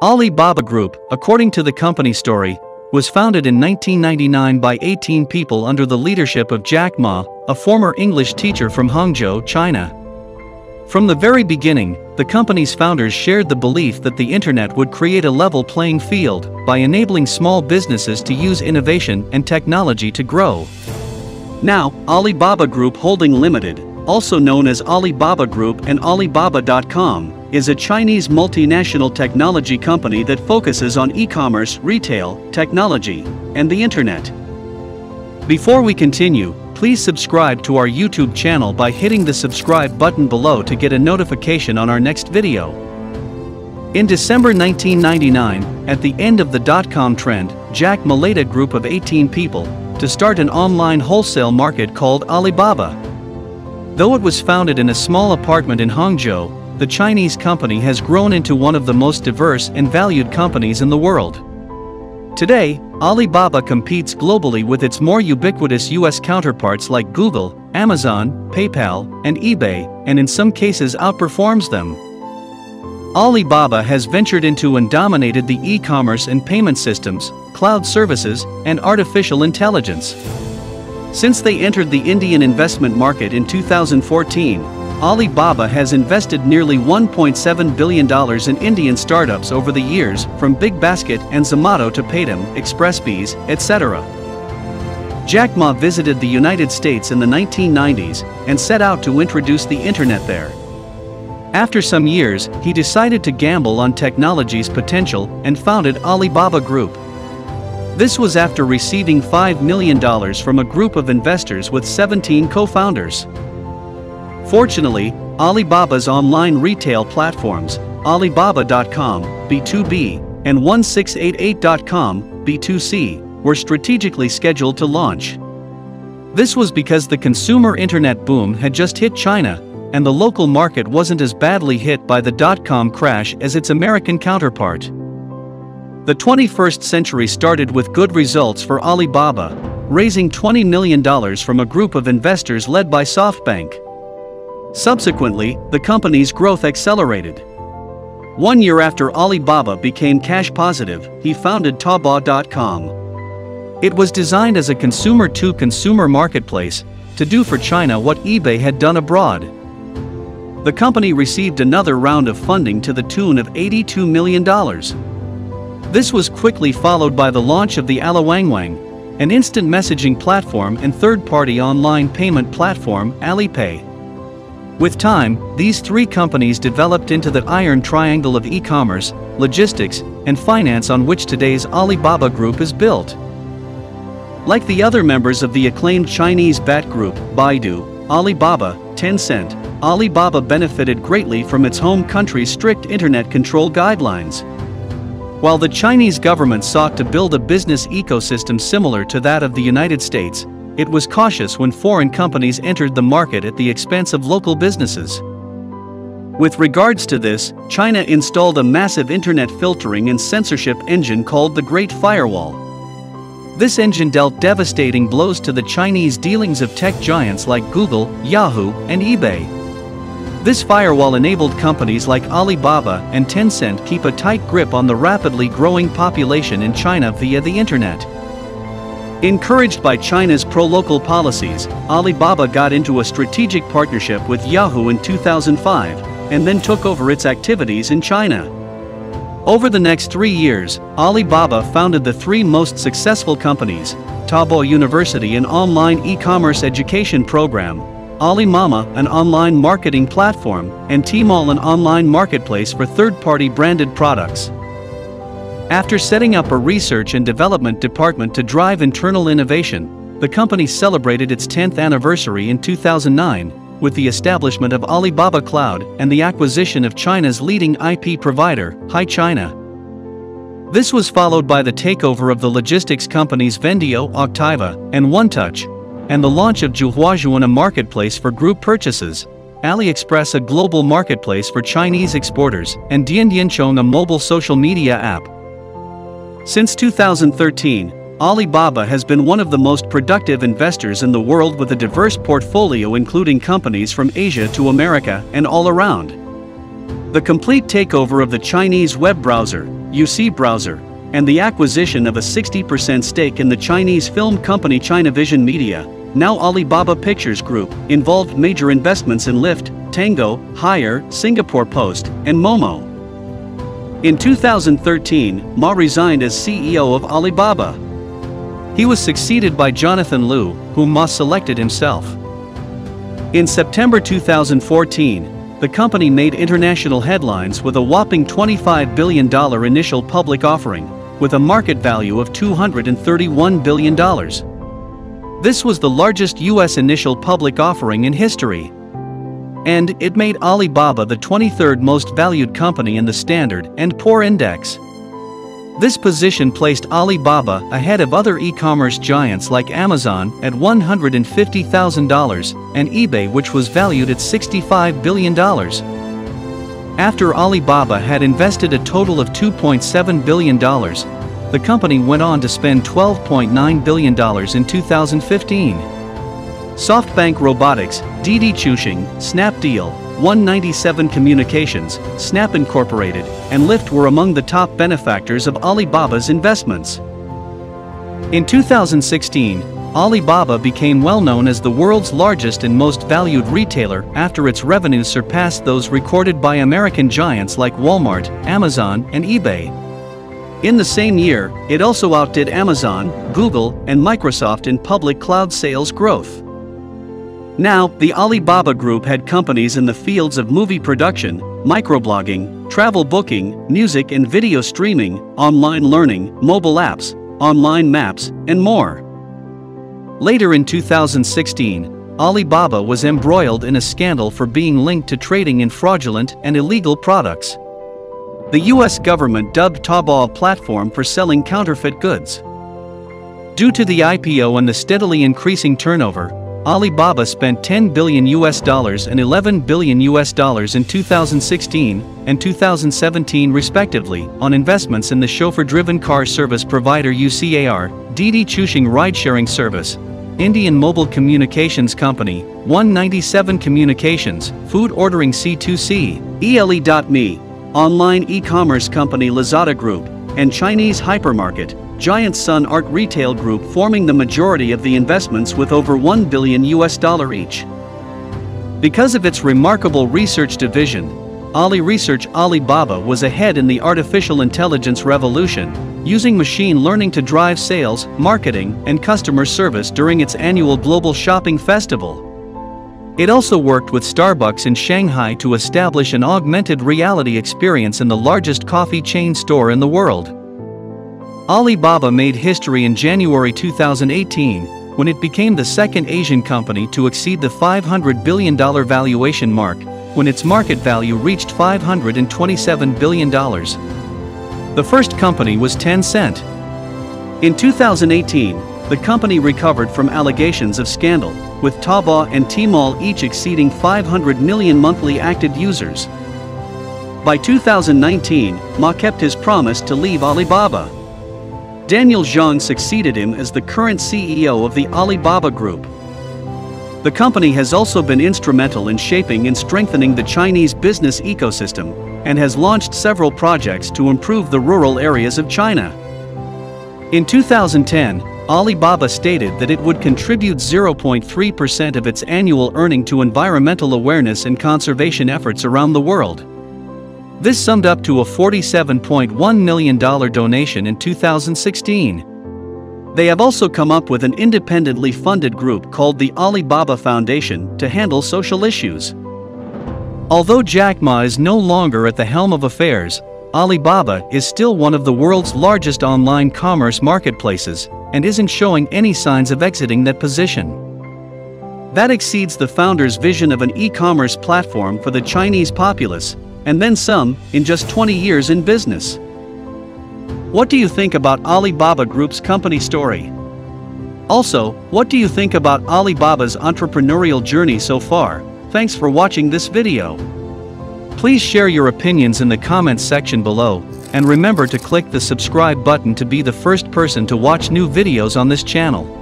Alibaba Group, according to the company story, was founded in 1999 by 18 people under the leadership of Jack Ma, a former English teacher from Hangzhou, China. From the very beginning, the company's founders shared the belief that the internet would create a level playing field by enabling small businesses to use innovation and technology to grow. Now, Alibaba Group Holding Limited, also known as Alibaba Group and Alibaba.com, is a Chinese multinational technology company that focuses on e-commerce, retail, technology, and the internet. Before we continue, please subscribe to our YouTube channel by hitting the subscribe button below to get a notification on our next video. In December 1999, at the end of the dot-com trend, Jack Ma led a group of 18 people to start an online wholesale market called Alibaba. Though it was founded in a small apartment in Hangzhou, the Chinese company has grown into one of the most diverse and valued companies in the world. Today, Alibaba competes globally with its more ubiquitous US counterparts like Google, Amazon, PayPal, and eBay, and in some cases outperforms them. Alibaba has ventured into and dominated the e-commerce and payment systems, cloud services, and artificial intelligence. Since they entered the Indian investment market in 2014, Alibaba has invested nearly $1.7 billion in Indian startups over the years, from BigBasket and Zomato to Paytm, XpressBees, etc. Jack Ma visited the United States in the 1990s and set out to introduce the internet there. After some years, he decided to gamble on technology's potential and founded Alibaba Group. This was after receiving $5 million from a group of investors with 17 co-founders. Fortunately, Alibaba's online retail platforms, Alibaba.com, B2B, and 1688.com, B2C, were strategically scheduled to launch. This was because the consumer internet boom had just hit China, and the local market wasn't as badly hit by the dot-com crash as its American counterpart. The 21st century started with good results for Alibaba, raising $20 million from a group of investors led by SoftBank. Subsequently, the company's growth accelerated. One year after Alibaba became cash positive, he founded Taobao.com. It was designed as a consumer-to-consumer marketplace to do for China what eBay had done abroad. The company received another round of funding to the tune of $82 million. This was quickly followed by the launch of the Aliwangwang, an instant messaging platform and third-party online payment platform Alipay. With time, these three companies developed into the iron triangle of e-commerce, logistics, and finance on which today's Alibaba Group is built. Like the other members of the acclaimed Chinese BAT Group, Baidu, Alibaba, Tencent, Alibaba benefited greatly from its home country's strict internet control guidelines. While the Chinese government sought to build a business ecosystem similar to that of the United States, it was cautious when foreign companies entered the market at the expense of local businesses. With regards to this, China installed a massive internet filtering and censorship engine called the Great Firewall. This engine dealt devastating blows to the Chinese dealings of tech giants like Google, Yahoo, and eBay. This firewall enabled companies like Alibaba and Tencent keep a tight grip on the rapidly growing population in China via the internet. Encouraged by China's pro-local policies, Alibaba got into a strategic partnership with Yahoo in 2005, and then took over its activities in China. Over the next three years, Alibaba founded the three most successful companies, Taobao University an online e-commerce education program, Alimama an online marketing platform, and Tmall an online marketplace for third-party branded products. After setting up a research and development department to drive internal innovation, the company celebrated its 10th anniversary in 2009 with the establishment of Alibaba Cloud and the acquisition of China's leading IP provider, HiChina. This was followed by the takeover of the logistics companies Vendio, Auctiva, and OneTouch, and the launch of Zhuhuazhuan a marketplace for group purchases, AliExpress a global marketplace for Chinese exporters, and Diandianchong a mobile social media app. Since 2013, Alibaba has been one of the most productive investors in the world with a diverse portfolio including companies from Asia to America and all around. The complete takeover of the Chinese web browser, UC Browser, and the acquisition of a 60% stake in the Chinese film company China Vision Media, now Alibaba Pictures Group, involved major investments in Lyft, Tango, Hire, Singapore Post, and Momo. In 2013, Ma resigned as CEO of Alibaba. He was succeeded by Jonathan Liu, whom Ma selected himself. In September 2014, the company made international headlines with a whopping $25 billion initial public offering, with a market value of $231 billion. This was the largest U.S. initial public offering in history. And it made Alibaba the 23rd most valued company in the Standard and Poor Index. This position placed Alibaba ahead of other e-commerce giants like Amazon at $150,000 and eBay which was valued at $65 billion. After Alibaba had invested a total of $2.7 billion, the company went on to spend $12.9 billion in 2015. SoftBank Robotics, Didi Chuxing, Snapdeal, One97 Communications, Snap Incorporated, and Lyft were among the top benefactors of Alibaba's investments. In 2016, Alibaba became well known as the world's largest and most valued retailer after its revenues surpassed those recorded by American giants like Walmart, Amazon, and eBay. In the same year, it also outdid Amazon, Google, and Microsoft in public cloud sales growth. Now, the Alibaba Group had companies in the fields of movie production, microblogging, travel booking, music and video streaming, online learning, mobile apps, online maps, and more. Later in 2016, Alibaba was embroiled in a scandal for being linked to trading in fraudulent and illegal products. The US government dubbed Taobao a platform for selling counterfeit goods. Due to the IPO and the steadily increasing turnover, Alibaba spent 10 billion US dollars and 11 billion US dollars in 2016 and 2017 respectively on investments in the chauffeur-driven car service provider UCAR, Didi Chuxing ride-sharing service, Indian Mobile Communications Company, One97 Communications, Food Ordering C2C, ELE.me, online e-commerce company Lazada Group, and Chinese hypermarket, Giant Sun Art Retail Group forming the majority of the investments with over 1 billion US dollar each. Because of its remarkable research division, Ali Research Alibaba was ahead in the artificial intelligence revolution, using machine learning to drive sales, marketing, and customer service during its annual Global Shopping Festival. It also worked with Starbucks in Shanghai to establish an augmented reality experience in the largest coffee chain store in the world. Alibaba made history in January 2018 when it became the second Asian company to exceed the $500 billion valuation mark when its market value reached $527 billion. The first company was Tencent. In 2018, the company recovered from allegations of scandal, with Taobao and Tmall each exceeding 500 million monthly active users. By 2019, Ma kept his promise to leave Alibaba. Daniel Zhang succeeded him as the current CEO of the Alibaba Group. The company has also been instrumental in shaping and strengthening the Chinese business ecosystem and has launched several projects to improve the rural areas of China. In 2010, Alibaba stated that it would contribute 0.3% of its annual earning to environmental awareness and conservation efforts around the world. This summed up to a $47.1 million donation in 2016. They have also come up with an independently funded group called the Alibaba Foundation to handle social issues. Although Jack Ma is no longer at the helm of affairs, Alibaba is still one of the world's largest online commerce marketplaces and isn't showing any signs of exiting that position. That exceeds the founder's vision of an e-commerce platform for the Chinese populace, and then some, in just 20 years in business. What do you think about Alibaba Group's company story? Also, what do you think about Alibaba's entrepreneurial journey so far? Thanks for watching this video. Please share your opinions in the comments section below, and remember to click the subscribe button to be the first person to watch new videos on this channel.